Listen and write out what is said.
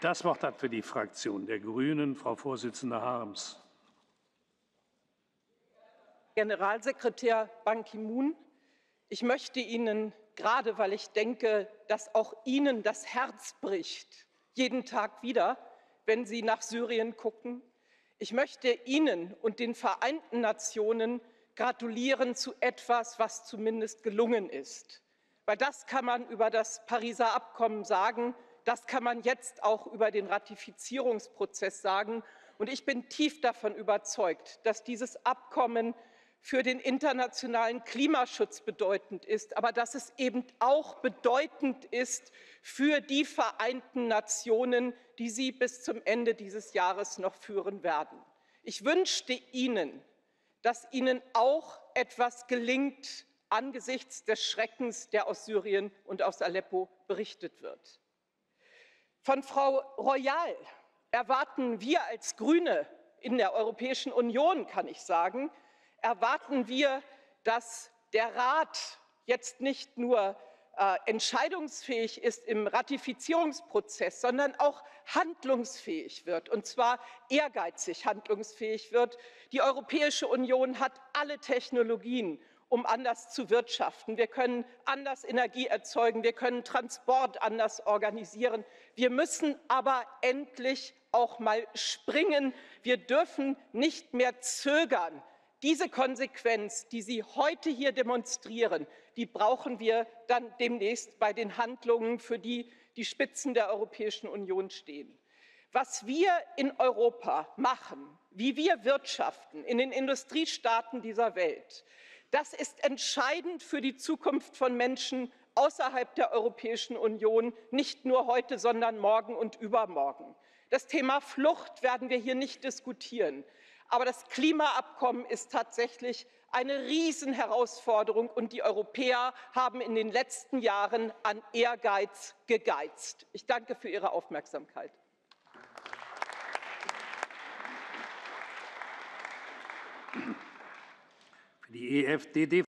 Das Wort hat für die Fraktion der Grünen Frau Vorsitzende Harms. Generalsekretär Ban Ki-moon, ich möchte Ihnen, gerade weil ich denke, dass auch Ihnen das Herz bricht, jeden Tag wieder, wenn Sie nach Syrien gucken, ich möchte Ihnen und den Vereinten Nationen gratulieren zu etwas, was zumindest gelungen ist. Weil das kann man über das Pariser Abkommen sagen, das kann man jetzt auch über den Ratifizierungsprozess sagen. Und ich bin tief davon überzeugt, dass dieses Abkommen für den internationalen Klimaschutz bedeutend ist, aber dass es eben auch bedeutend ist für die Vereinten Nationen, die Sie bis zum Ende dieses Jahres noch führen werden. Ich wünschte Ihnen, dass Ihnen auch etwas gelingt angesichts des Schreckens, der aus Syrien und aus Aleppo berichtet wird. Von Frau Royal erwarten wir als Grüne in der Europäischen Union, kann ich sagen, erwarten wir, dass der Rat jetzt nicht nur äh, entscheidungsfähig ist im Ratifizierungsprozess, sondern auch handlungsfähig wird, und zwar ehrgeizig handlungsfähig wird. Die Europäische Union hat alle Technologien, um anders zu wirtschaften. Wir können anders Energie erzeugen, wir können Transport anders organisieren. Wir müssen aber endlich auch mal springen. Wir dürfen nicht mehr zögern. Diese Konsequenz, die Sie heute hier demonstrieren, die brauchen wir dann demnächst bei den Handlungen, für die die Spitzen der Europäischen Union stehen. Was wir in Europa machen, wie wir wirtschaften in den Industriestaaten dieser Welt, das ist entscheidend für die Zukunft von Menschen außerhalb der Europäischen Union, nicht nur heute, sondern morgen und übermorgen. Das Thema Flucht werden wir hier nicht diskutieren. Aber das Klimaabkommen ist tatsächlich eine Riesenherausforderung, und die Europäer haben in den letzten Jahren an Ehrgeiz gegeizt. Ich danke für Ihre Aufmerksamkeit. Für die EFDD